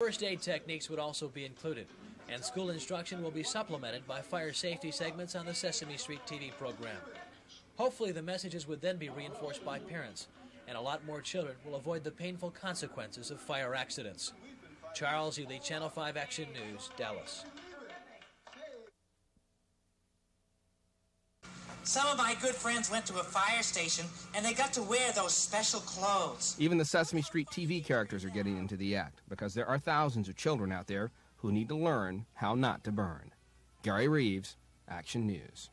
First aid techniques would also be included, and school instruction will be supplemented by fire safety segments on the Sesame Street TV program. Hopefully, the messages would then be reinforced by parents, and a lot more children will avoid the painful consequences of fire accidents. Charles Ely, Channel 5 Action News, Dallas. Some of my good friends went to a fire station and they got to wear those special clothes. Even the Sesame Street TV characters are getting into the act because there are thousands of children out there who need to learn how not to burn. Gary Reeves, Action News.